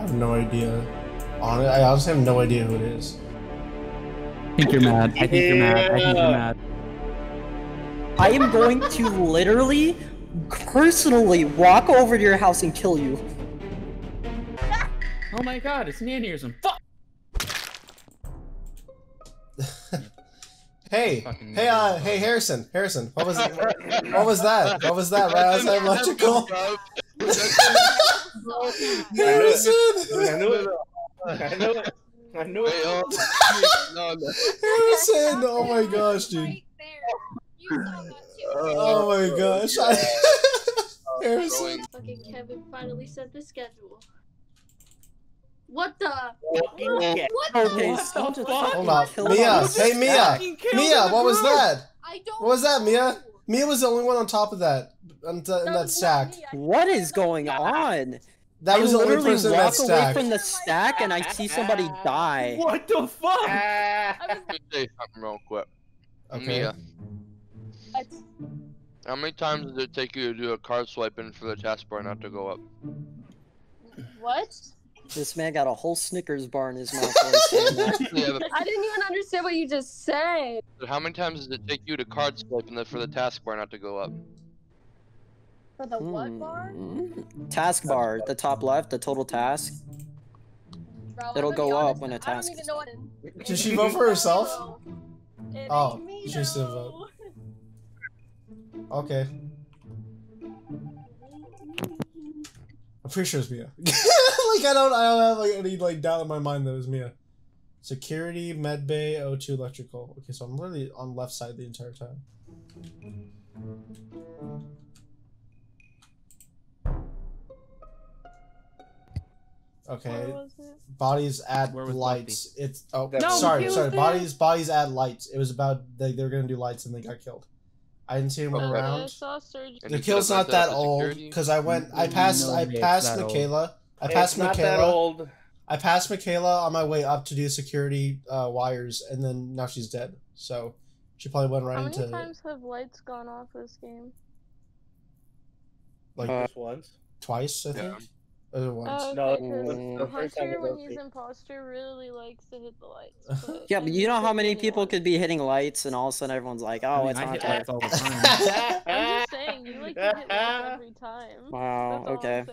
I have no idea. On I honestly have no idea who it is. I think you're mad. I think you're mad. I think you're mad. I am going to literally, personally walk over to your house and kill you. Oh my god, it's an aneurysm. Fuck! Hey, Fucking hey, uh, hey, Harrison, Harrison, what was that? what was that? What was that? Right outside electrical. Harrison. I knew it. I knew it. I knew Wait, it. oh, no, no. Harrison! Oh my gosh, dude. Right there. You saw that too. Oh, oh my gosh. Harrison. Throwing. Fucking Kevin finally set the schedule. What the? Okay. What Okay, the? stop. Hold up. Kill Mia, hey Mia. Mia, what was that? I don't. What was that, Mia? Know. Mia was the only one on top of that, on the, in That that stack. not me. I What swear is that going on? That was I the only literally person in that walk away from the oh stack and I see somebody die. What the fuck? I was Let me say something real quick. Okay. Mia, not. how many times does it take you to do a card swiping for the taskbar not to go up? What? This man got a whole Snickers bar in his mouth while he's saying that. Yeah, but I didn't even understand what you just said. how many times does it take you to card swipe and the, for the taskbar not to go up? For the what bar? Hmm. Task bar, the top left, the total task. Bro, It'll go be up when a I task don't even know what. Did she vote for herself? It Oh, me, she still though. Okay. I'm pretty sure it's Mia. like I don't I don't have like any like doubt in my mind that it was Mia. Security, medbay, O2 electrical. Okay, so I'm literally on left side the entire time. Okay, Where was it? bodies at Where was lights. It's oh No, sorry, sorry. there. Bodies bodies at lights. It was about they, they were gonna do lights and they got killed. I didn't see anyone Okay. around. I saw Serge. And The kill's not that old because I went. I passed. No I passed that. Michaela. I It's passed not that Michaela. old. I passed Michaela on my way up to do security uh, wires, and then now she's dead. So she probably went right How many into times have lights gone off this game? like Uh, once. twice, I Yeah. Think. Or once. Oh, No, okay, 'cause Mm. the first time Hunter, when he's me. imposter, really likes to hit the lights. Yeah, but you know how many people could be hitting lights and all of a sudden everyone's like, oh, I, mean, it's I not hit lights all the time. I'm just saying, you like to hit lights every time. Wow, That's okay.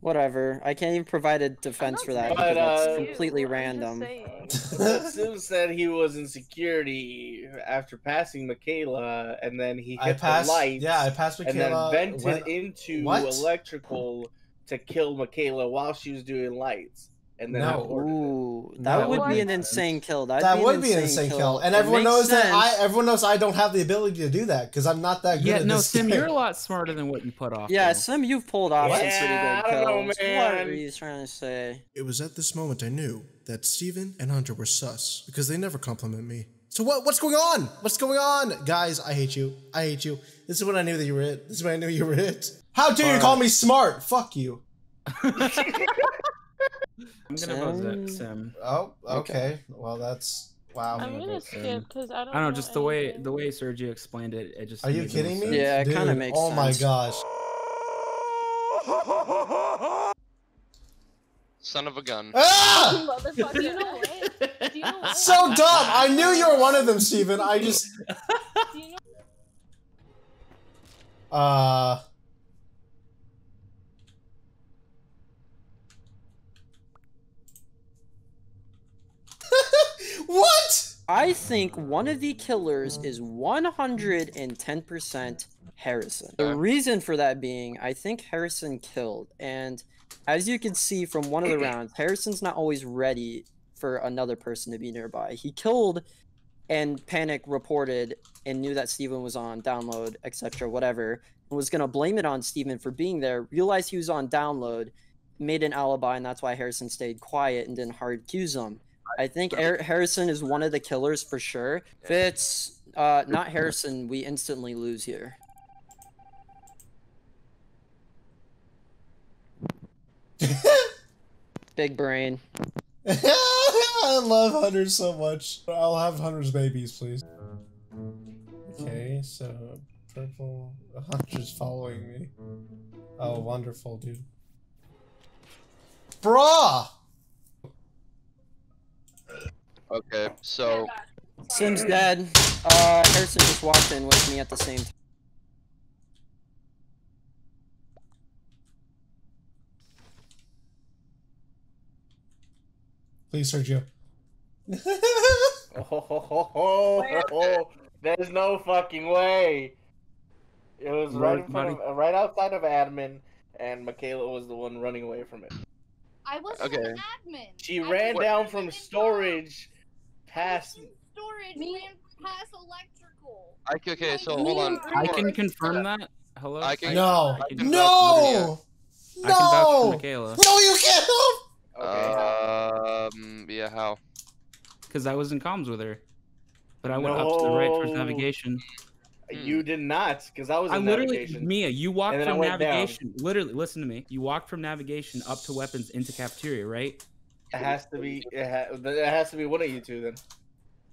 Whatever. I can't even provide a I'm defense for that But, because uh, it's you, completely I'm random. Sim said he was in security after passing Michaela, and then he I hit passed. the lights. Yeah, I passed Michaela. and then vented went- into What? electrical to kill Michaela while she was doing lights, and then No. Ooh, that that would would be an sense. insane kill. That'd that be would an be an insane insane kill, and It everyone makes knows that I. Everyone knows I don't have the ability to do that because I'm not that good yeah, at no, this Sim, game. you're a lot smarter than what you put off. Yeah, though. Sim, you've pulled off some Yeah, pretty good I don't know, kills. man. What are you trying to say? It was at this moment I knew that Steven and Hunter were sus because they never compliment me. So what what's going on? What's going on? Guys, I hate you. I hate you. This is when I knew that you were it. This is when I knew you were it. How dare you Alright. call me smart? Fuck you. I'm gonna vote Sim. Sim. Sim. Oh, okay. Okay. Well, that's wow. I'm gonna vote skip because I don't. I don't know, just the way the way Sergio explained it, it just. Are you kidding me? sense. Yeah, it kinda makes Oh my gosh. Son of a gun. Ah! Know? So dumb. I knew you were one of them, Steven. I just uh What? I think one of the killers is 110% Harrison. The reason for that being, I think Harrison killed, and as you can see from one of the rounds, Harrison's not always ready for another person to be nearby. He killed and Panic reported and knew that Steven was on download, etc., whatever, and was gonna blame it on Steven for being there, realized he was on download, made an alibi, and that's why Harrison stayed quiet and didn't hard accuse him. I think Har- Harrison is one of the killers for sure. If it's uh, not Harrison, we instantly lose here. Big brain. I love Hunter so much. I'll have Hunter's babies, please. Okay, so purple Hunter's following me. Oh, wonderful, dude. Bruh! Okay, so Sim's dead. Uh, Harrison just walked in with me at the same time. Please, Sergio. Oh, ho, ho, ho, ho, ho, ho. There's no fucking way. It was right in front of, right outside of admin, and Michaela was the one running away from it. I was Okay. admin. She I ran down from storage past. Storage ran past electrical. I c- okay, so Me hold on. I can on. confirm that. Hello. I can- No. I can No! I can vouch for No! Michaela No, you can't! Okay, Um, yeah, how? because I was in comms with her, but I went up to the right towards navigation. you did not, because I was I literally, navigation. Mia, you walked And then I from went down. navigation. Literally, listen to me. You walked from navigation up to weapons into cafeteria, right? It has to be. It, ha- it has to be one of you two then,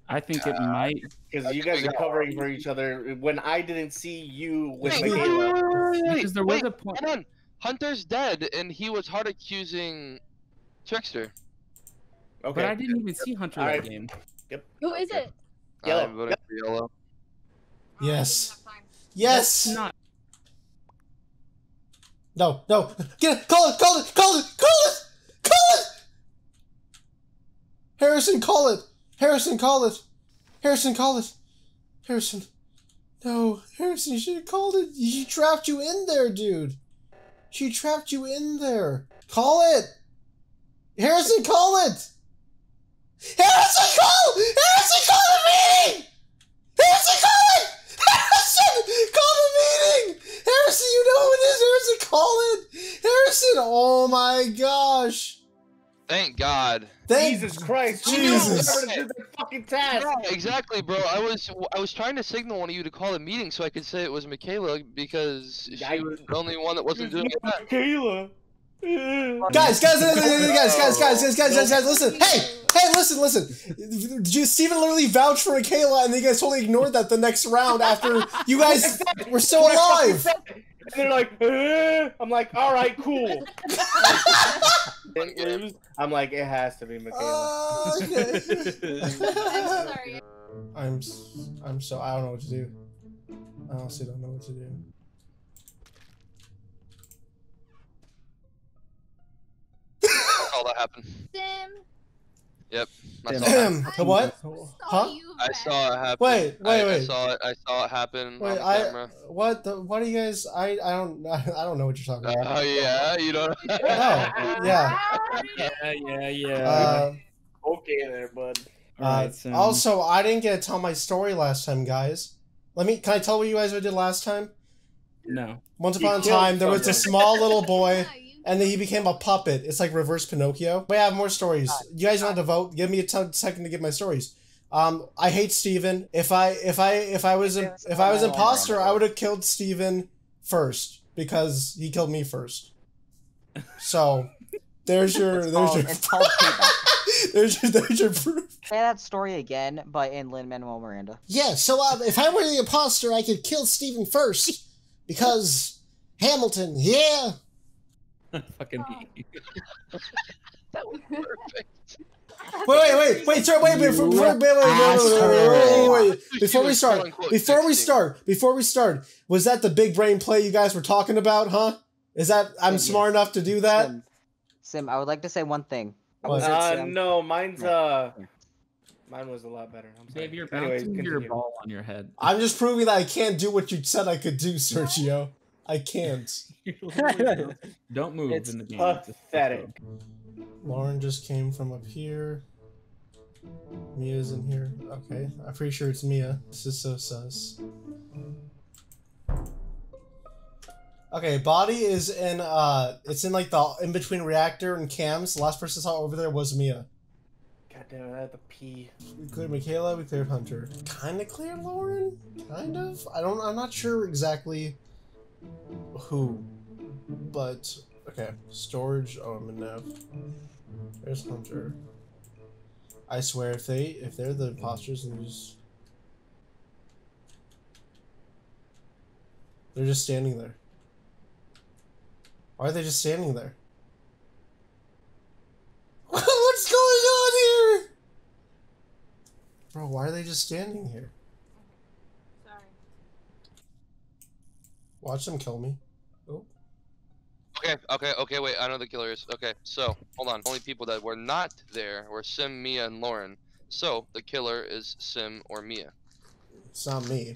I think it Uh, might. because you guys are covering for each other. When I didn't see you with Wait, Wait, wait, Michaela. wait, wait, wait, Because there was wait, a point. Hold on. Hunter's dead, and he was hard accusing Trickster. Okay. But I didn't even see Hunter that Alright. game. Who is it? Uh, yellow. I'm voting for yellow. Yes. Oh, I don't have time. Yes! Not. No, no. Get it! Call it! Call it! Call it! Call it! Call it! Harrison, call it! Harrison, call it! Harrison, call it! Harrison. No, Harrison, you should have called it. She trapped you in there, dude. She trapped you in there. Call it! Harrison, Collins! Harrison, call! Harrison, call the meeting! Harrison, call it! Harrison, call the meeting! Harrison, you know who it is. Harrison, Collins! Harrison, oh my gosh. Thank God. Thank Jesus Christ! Jesus. Jesus! Did the fucking task. Yeah, exactly, bro. I was I was trying to signal one of you to call a meeting so I could say it was Michaela because she I- was the only one that wasn't doing it. Michaela. Guys, guys, guys, guys, guys, guys, guys, guys, guys, guys, guys, listen. Hey, hey, listen, listen. Did you Steven literally vouched for Michaela and then you guys totally ignored that the next round after you guys were still alive. And they're like, "Uh," I'm like, all right, cool. I'm like, it has to be Michaela. Uh, okay. I'm sorry. I'm, s- I'm so, I don't know what to do. I honestly don't know what to do. That happen. Sim. I saw, that. The what? Huh? I saw it happen. Wait, wait, I, I saw it. I saw it happen Wait, on the I, camera. what the, what are you guys, I, I don't, I don't know what you're talking about. Oh yeah, you don't. No, yeah. Yeah, yeah, yeah. Uh, Okay, there, bud. Uh, Alright, so- also, I didn't get to tell my story last time, guys. Let me. Can I tell what you guys did last time? no. Once upon a time, there was a small little boy, Yeah, you- and then he became a puppet. It's like reverse Pinocchio. I have more stories. You guys want to vote? Give me a second to get my stories. Um, I hate Steven. If I if I if I was a, if I was imposter, I would have killed Steven first because he killed me first. So, there's your there's called, your there's your there's your proof. Say that story again, but in Lin Manuel Miranda. Yeah, so um, if I were the imposter, I could kill Steven first because Hamilton. Yeah. Fucking. that was perfect. Wait, wait, wait, wait, sorry, wait, wait, before, before, wait, wait, wait, wait, wait, wait, wait, wait, wait. Before we start, before we start, before we start, was that the big brain play you guys were talking about, huh? Is that I'm Yes. smart enough to do that? Sim, Sim, I would like to say one thing. Was at Uh, Sim. no, mine's uh, mine was a lot better. I'm sorry. Dave, you're Anyways, bouncing your ball on your head. I'm just proving that I can't do what you said I could do, Sergio. I can't. Don't move It's in the game. pathetic. Lauren just came from up here. Mia's in here. Okay, I'm pretty sure it's Mia. This is so sus. Okay, body is in uh it's in like the in between reactor and cams. The last person I saw over there was Mia. God damn it, I had to pee. We cleared Michaela, we cleared Hunter. Kinda cleared Lauren? Kind of? I don't I'm not sure exactly who, but okay, storage oh, OMNF. There's Hunter. I swear, if they if they're the imposters and just they're just standing there. Why are they just standing there? What's going on here? Bro, why are they just standing here? Watch them kill me. Oh. Okay, okay, okay, wait, I know the killer is. Okay, so, hold on. Only people that were not there were Sim, Mia, and Lauren. So, the killer is Sim or Mia. It's not me.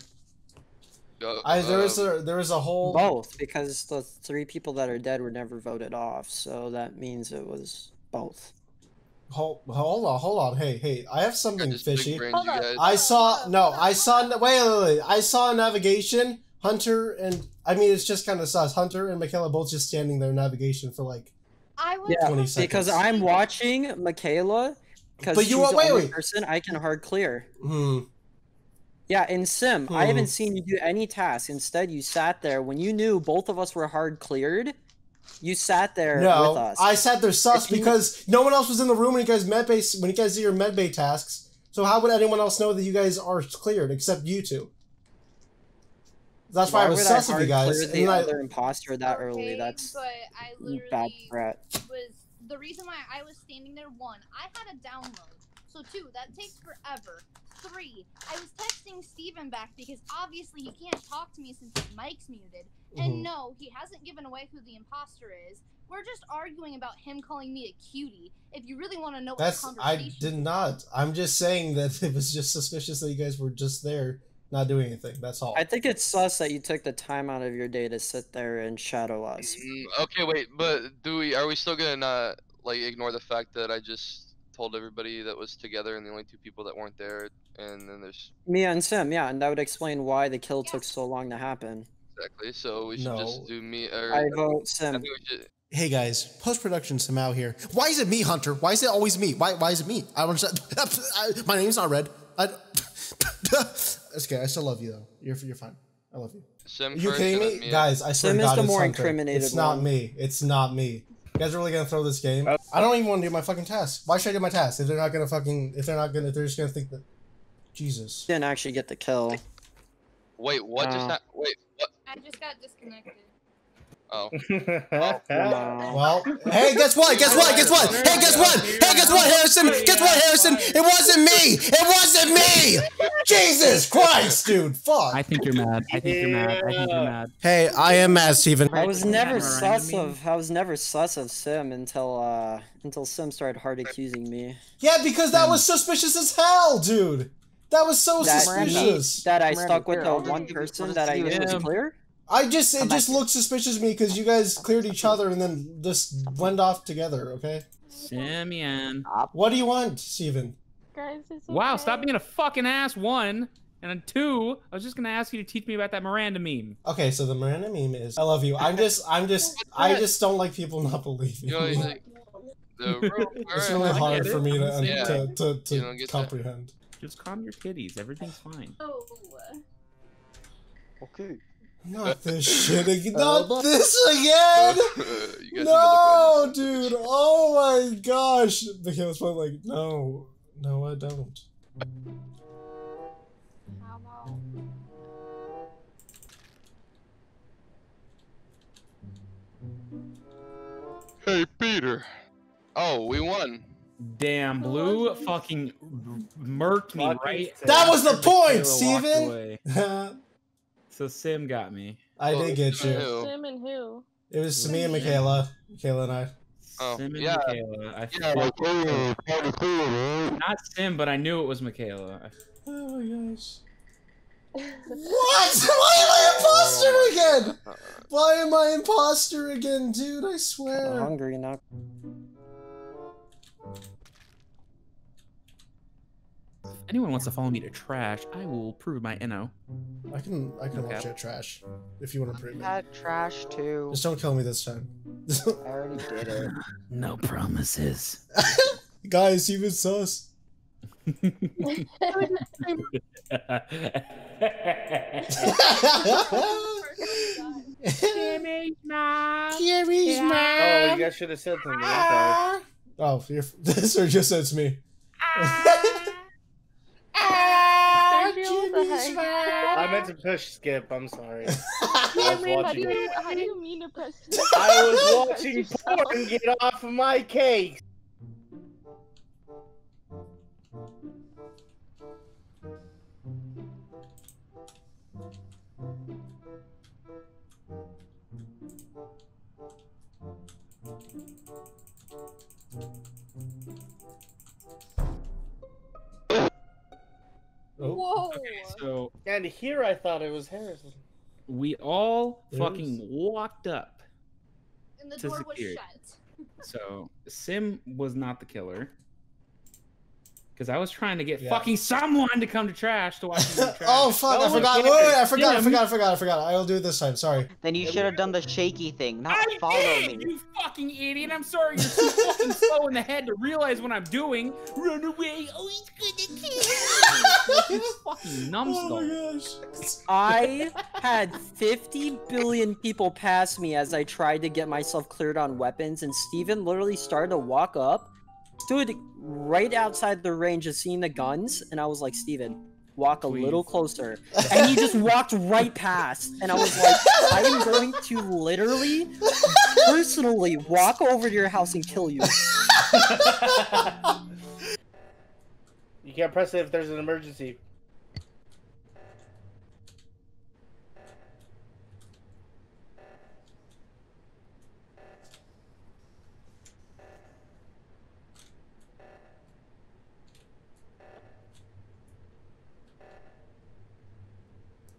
Uh, I there was a there was a whole Both, because the three people that are dead were never voted off, so that means it was both. hold, hold on, hold on. Hey, hey, I have something fishy. brains, Hold you on. guys. I saw no, I saw hold on. wait, wait, wait. I saw navigation, Hunter and I mean it's just kind of sus. Hunter and Michaela both just standing there navigation for like I was Yeah, 20 Because. I'm watching Michaela, because she's you the are- wait, only wait. person I can hard clear. hmm. Yeah, in Sim, I Hmm. haven't seen you do any tasks. Instead, you sat there when you knew both of us were hard cleared. You sat there with No, us. I sat there sus If you- because no one else was in the room when you guys med base when you guys did your med bay tasks. So how would anyone else know that you guys are cleared except you two? That's why, I was would sus of you guys. clear and the then I- other imposter that early? That's but I bad literally threat. was the reason why I was standing there. One, I had a download. So two, that takes forever. Three, I was texting Steven back because obviously he can't talk to me since his mic's muted. And mm-hmm. no, he hasn't given away who the imposter is. We're just arguing about him calling me a cutie. If you really want to know what That's the I did not. I'm just saying that it was just suspicious that you guys were just there, not doing anything. That's all. I think it's sus that you took the time out of your day to sit there and shadow us. Mm, okay, wait, but do we? Are we still gonna not like ignore the fact that I just told everybody that was together and the only two people that weren't there, and then there's me and Sim, yeah, and that would explain why the kill Yeah. took so long to happen. exactly. So we should No. just do me. Or, I vote Sim. think. Hey guys, post production Sim out here. Why is it me, Hunter? Why is it always me? Why why is it me? I don't understand. I, my name's not red. I, it's okay. I still love you though. You're you're fine. I love you. Sim Are you first kidding me, then guys? I swear Sim to is the it's more Hunter. incriminated It's not one. me. It's not me. You guys are really gonna throw this game? I don't even want to do my fucking task. Why should I do my task if they're not gonna fucking if they're not gonna if they're just gonna think that Jesus. Didn't actually get the kill. Wait, what just Uh, happened? Wait, what? I just got disconnected. Oh, Wow. Well, hey, guess what? Guess what? Guess what? Hey, guess what? Hey, guess what, Harrison? Guess what, Harrison? It wasn't me. It wasn't me. Jesus Christ, dude. Fuck. I think you're mad. I think you're mad. I think you're mad. Hey, I am mad, Steven. I was never sus of I was never sus of Sim until uh until Sim started hard accusing me. Yeah, because that was suspicious as hell, dude. That was so That me, suspicious. that I stuck with the one person that I see knew what was him- clear. I just it just looks suspicious to me because you guys cleared each other and then just went off together. Okay. Simeon. What do you want, Steven? Guys, it's Wow, stop being a fucking ass. One. And then two, I was just gonna ask you to teach me about that Miranda meme. Okay, so the Miranda meme is I love you. I'm just I'm just I just don't like people not believing. you know, me. like, the It's really hard for it. me to Yeah. to, to, You to don't that. comprehend. Just calm your kitties. Everything's fine. Oh. Okay. Not this shit again. Not this again. you No, dude. Oh my gosh. Michaela's probably like, no, no, I don't. Hey, Peter. Oh, we won. Damn, blue fucking murked me right. That was the point, Steven. Away. I So Sim got me. I did get you. Who? Sim and who? It was me and Michaela. Michaela and I. Oh, Sim and yeah. Michaela. I Yeah, fucking- not Sim, but I knew it was Michaela. I- Oh my gosh. What? Why am I imposter again? Why am I imposter again, dude? I swear. I'm swear. hungry now. Anyone wants to follow me to trash, I will prove my NO. I can I can watch Okay. it trash if you want to prove it. Had trash too. Just don't kill me this time. I already did it. No promises. Guys, even sus. Jimmy's mom. Gary's Oh, you guys should have said something. I'm. Oh, you're, Sergio just said it's me. Sergio, what the I meant to push skip. I'm sorry. I was How do watching. you, how do you mean to press? I was watching porn. Get off of my cake. And here I thought it was Harrison. we all Yes. fucking walked up. And the To door was shut. So Sim was not the killer. Because I was trying to get Yeah. fucking someone to come to trash to watch me do trash. oh fuck! No I forgot. Wait, cares. wait, I forgot. I forgot. I forgot. I forgot. I will do it this time. Sorry. Then you should have done the shaky thing, not I follow did, me. you fucking idiot! I'm sorry, you're too fucking slow in the head to realize what I'm doing. Run away! Oh, he's gonna kill you! you fucking numbskull. Oh my gosh. I had 50 billion people pass me as I tried to get myself cleared on weapons, and Steven literally started to walk up, stood right outside the range of seeing the guns, and I was like, Steven, walk a little closer. And he just walked right past, and I was like, I am going to literally, personally walk over to your house and kill you. You can't press it if there's an emergency.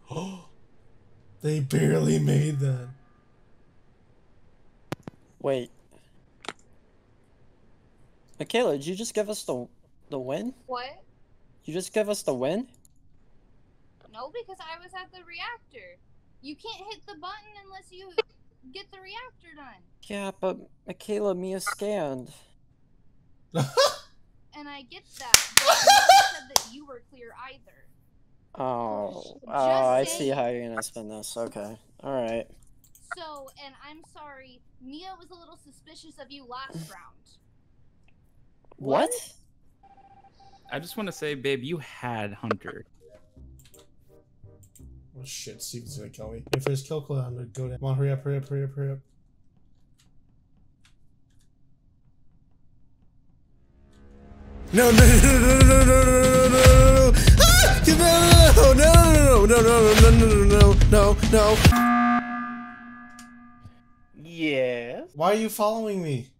they barely made that. Wait. Michaela, did you just give us the the win? What? You just give us the win? No, because I was at the reactor. You can't hit the button unless you get the reactor done. Yeah, but Michaela, Mia scanned. And I get that. But said that you were clear either. Oh, Just oh, I see how you're gonna spin this. Okay, all right. So, and I'm sorry, Mia was a little suspicious of you last round. What? I just want to say, babe, you had Hunter. Oh shit! Steven's gonna kill me. Wait for his kill cooldown to go down. Come on, hurry up! Hurry up! Hurry up! Hurry up! No! No! No! No! No! No! No! No! No! Ah! No! No! No! No! No! No! No! No! No! No! No! Yes. Why are you following me?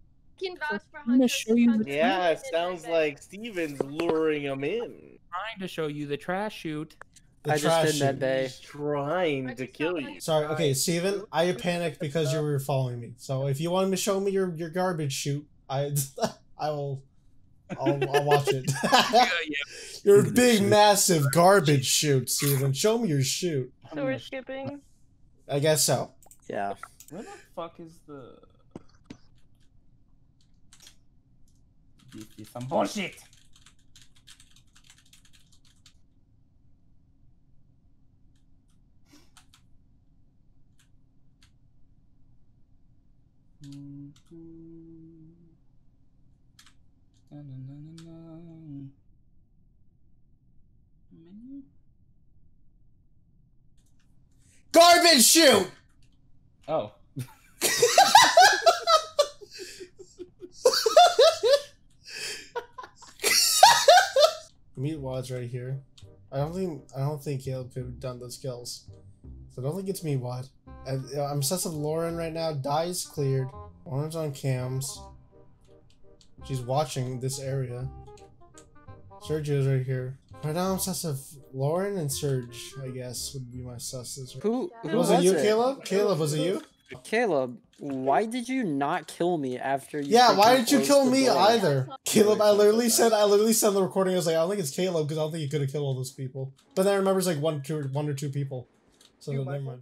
Can vouch for I'm gonna Hunter show you the- Yeah, it sounds like Steven's luring him in. Trying to show you the trash chute. The I just trash did med chute. bay. He's trying to kill you. Sorry. Okay, Steven, I panicked because you were following me. So if you want to show me your your garbage chute, I I will. I'll, I'll watch it. yeah. Your big, massive garbage chute, Steven. Show me your chute. So we're skipping. I guess so. Yeah. Where the fuck is the? This is some bullshit. Na, na, na, na, na. Menu? Garbage chute! Oh. Meat wad's right here. I don't think I don't think Caleb could have done those kills. So I don't think it's me wad. I, I'm obsessed with Lauren right now. Dai's cleared. Lauren's on cams. She's watching this area. Sergio's right here. Right now I'm obsessed with Lauren and Serge, I guess, would be my susses. Who, who Was was, it you, Caleb? Caleb, was it you? Caleb, why did you not kill me after you? Yeah, why didn't you kill me door? either? Caleb, I literally said, I literally said the recording, I was like, I don't think it's Caleb because I don't think he could have killed all those people. But then I remember it's like one, two, one or two people. So then never mind.